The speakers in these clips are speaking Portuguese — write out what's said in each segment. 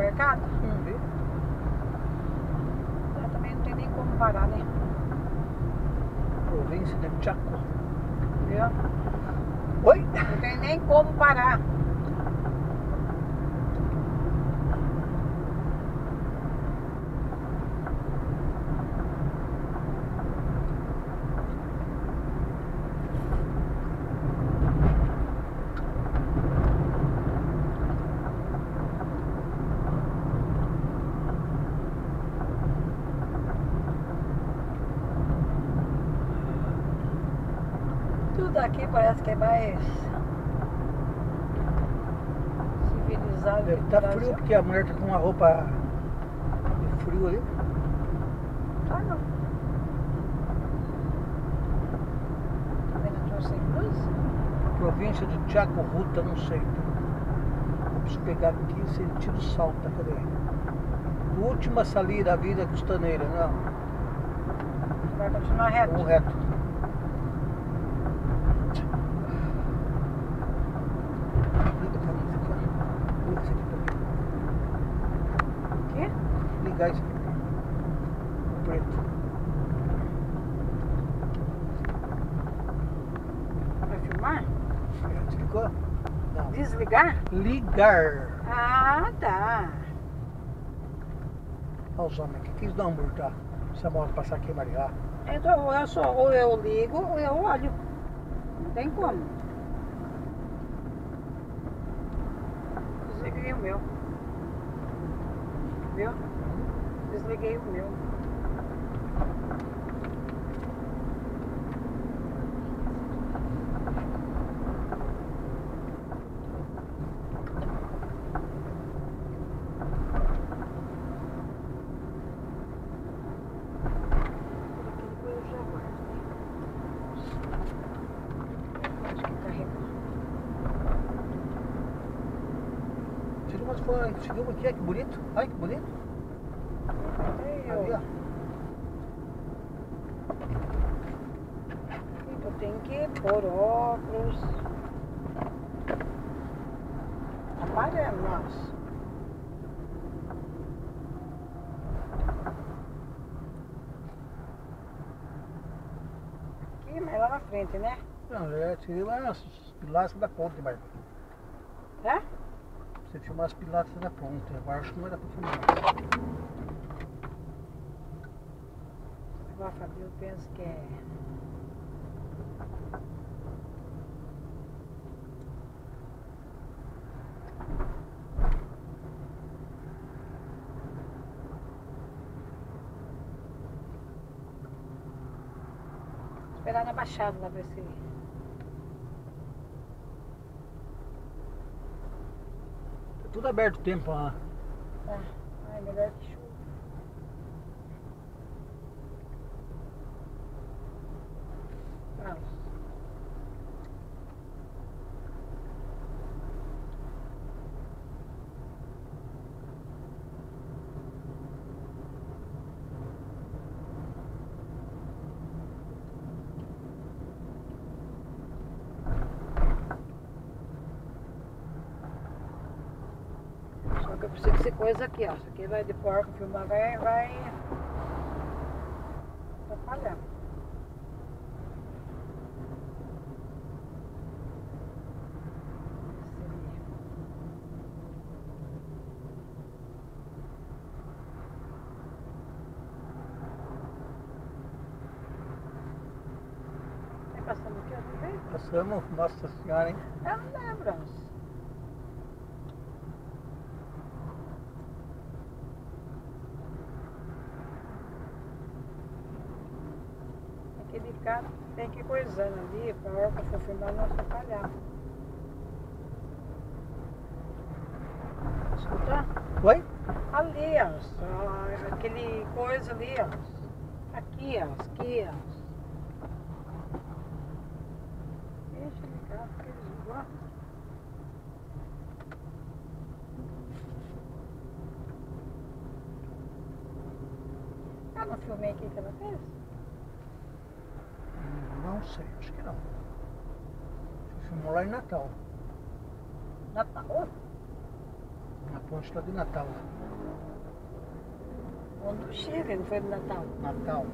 mercado. Hum. Lá também não tem nem como parar, né? Província de Chaco. Viu? Oi? Não tem nem como parar. Tudo aqui parece que é mais civilizado. Deve estar Brasil. frio porque a mulher tá com uma roupa de frio ali. Tá não. Tá? Província de Chaco, Ruta, não sei. Vamos pegar aqui sentido salta, cadê? Última salida da vida costaneira, não. Vai continuar reto. Vamos reto. Liga pra mim isso aqui, ó. Liga isso aqui pra mim. Aqui? Pra mim. Preto. Vai filmar? Desligou? Não. Desligar? Ligar. Ah, tá. Olha os homens aqui. Quis dar um tá? Se a moto passar aqui, Maria. Então eu só, ou eu ligo ou eu olho. Não tem como. Desliguei o meu. Viu? Desliguei o meu. Uma aqui, ó, que bonito. Ai, que bonito. Ali, ó. ó. Então tem que pôr óculos. Amarelo, nossa. Aqui, mas lá na frente, né? Não, já tirei lá as pilastras da ponte, mas É? você filmar as pilastras da ponte. Agora acho que não vai dar pra filmar. Agora, Fabio, eu penso que é. Esperar na baixada lá ver se. Tá tudo aberto o tempo lá. Tá. Ai, melhor que chuva. Vamos. Só que eu preciso dessa coisa aqui, ó. Isso aqui vai de porco filmar, vai. vai. atrapalhar. Tem passando aqui, não vem? Passamos, Nossa Senhora, hein? Eu não lembro. Que ficar, tem que ir coisando ali para a hora que for filmar não atrapalhar. Escuta? Oi? Ali, ó. Aquele coisa ali, ó. Aqui, ó. Aqui, ó. Deixa cá, porque eles gostam. Eu não filmei aqui que ela fez? Não sei, acho que não. Filmou lá em Natal. Natal? Na ponte lá de Natal. O do Chile, não foi no Natal. Natal.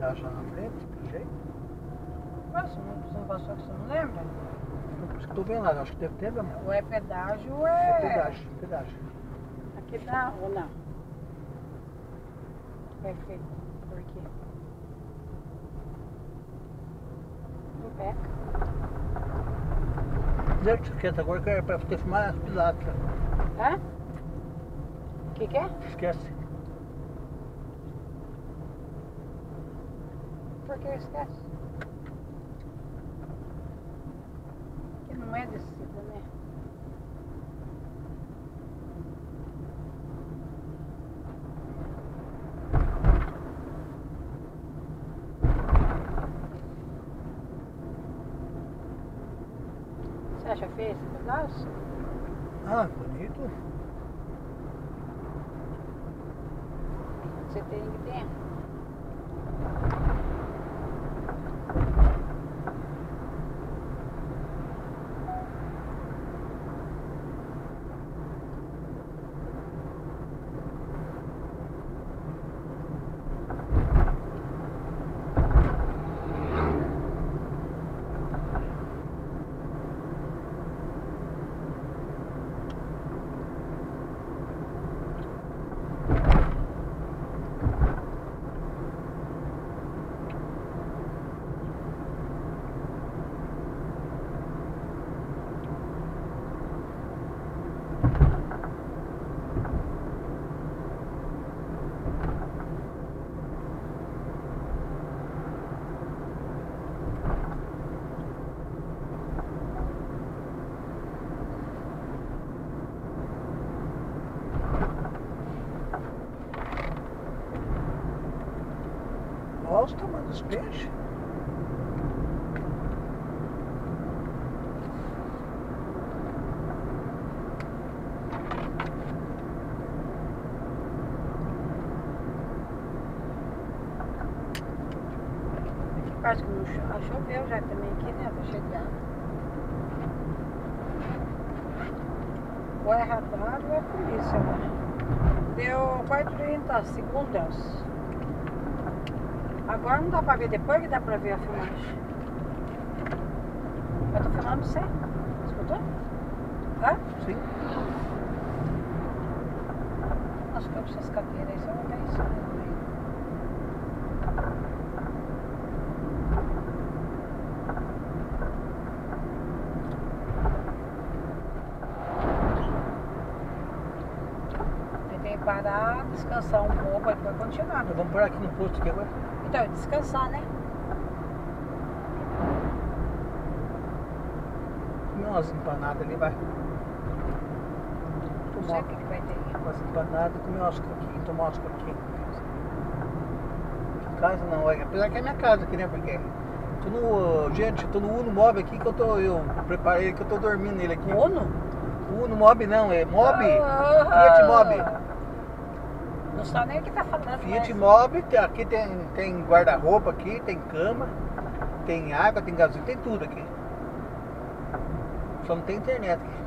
Pedágio lá na frente, do jeito. Mas você não, passou que você não lembra? Por isso que tô vendo lá, acho que deve ter, meu amor. Ou é pedágio ou É é. pedágio, pedágio. Aqui dá ou não? Perfeito. Por quê? Não peca. 0,50 agora que é pra ter filmar as pilastras. Hã? O que, que é? Esquece. Por que esquece? Que não é descida, né? Você acha feio esse pedaço? Ah, bonito. Você tem que ter. Olha os tamanhos dos peixes. Quase que não ah, choveu já também aqui, né? Tá água. Ou é radar ou é polícia lá. Deu 40 segundos. Agora não dá pra ver depois que dá pra ver a filmagem. Eu tô filmando você. Escutou? Hã? Sim. Acho que eu preciso cadeiras aí, só ver isso. né? Que parar, descansar um pouco, aí depois continuar. Então vamos parar aqui no posto aqui agora. Então, descansar, né? Comer umas empanadas ali, vai. Não sei o que, que vai ter aí. umas empanadas, comer umas coquinhas, tomar umas coquinhas. Casa não, é- apesar que é minha casa aqui, né? Porque tô no. Gente, tô no Uno Mob aqui que eu tô. Eu preparei que eu tô dormindo nele aqui. Uno? Uno Mob não, é Mob. Ah, Fiat Mobi. Não sabe nem o que tá falando. Fiat mas- Mob, tem- aqui tem, tem guarda-roupa aqui, tem cama, tem água, tem gasolina, tem tudo aqui. Só não tem internet aqui.